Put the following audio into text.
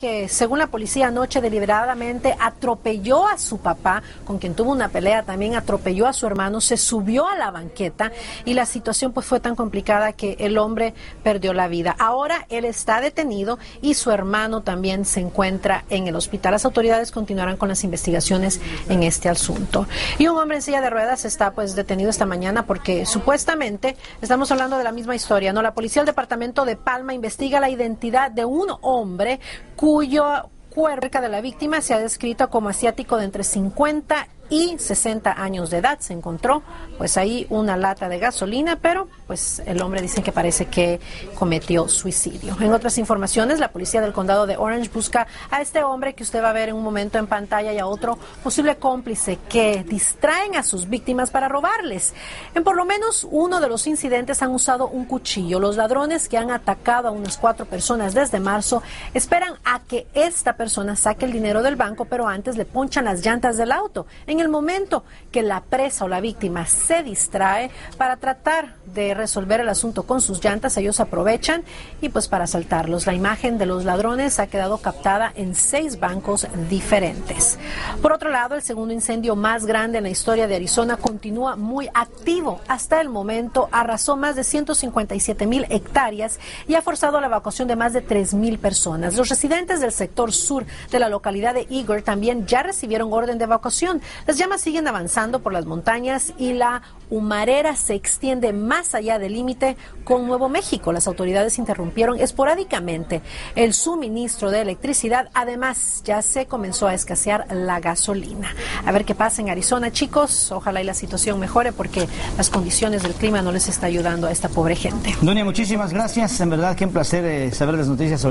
que según la policía anoche deliberadamente atropelló a su papá, con quien tuvo una pelea, también atropelló a su hermano, se subió a la banqueta y la situación pues fue tan complicada que el hombre perdió la vida. Ahora él está detenido y su hermano también se encuentra en el hospital. Las autoridades continuarán con las investigaciones en este asunto. Y un hombre en silla de ruedas está pues detenido esta mañana porque supuestamente estamos hablando de la misma historia, ¿no? La policía del departamento de Palma investiga la identidad de un hombre cuyo cuerpo de la víctima se ha descrito como asiático de entre 50 y 60 años de edad. Se encontró pues ahí una lata de gasolina, pero pues el hombre dice que parece que cometió suicidio. En otras informaciones, la policía del condado de Orange busca a este hombre que usted va a ver en un momento en pantalla y a otro posible cómplice que distraen a sus víctimas para robarles. En por lo menos uno de los incidentes han usado un cuchillo. Los ladrones que han atacado a unas cuatro personas desde marzo esperan a que esta persona saque el dinero del banco, pero antes le ponchan las llantas del auto. El momento que la presa o la víctima se distrae para tratar de resolver el asunto con sus llantas, ellos aprovechan y pues para asaltarlos. La imagen de los ladrones ha quedado captada en seis bancos diferentes. Por otro lado, el segundo incendio más grande en la historia de Arizona continúa muy activo. Hasta el momento arrasó más de 157 mil hectáreas y ha forzado la evacuación de más de 3 mil personas. Los residentes del sector sur de la localidad de Eager también ya recibieron orden de evacuación. Las llamas siguen avanzando por las montañas y la humarera se extiende más allá del límite con Nuevo México. Las autoridades interrumpieron esporádicamente el suministro de electricidad. Además, ya se comenzó a escasear la gasolina. A ver qué pasa en Arizona, chicos. Ojalá y la situación mejore porque las condiciones del clima no les está ayudando a esta pobre gente. Doña, muchísimas gracias. En verdad, qué placer eh, saber las noticias.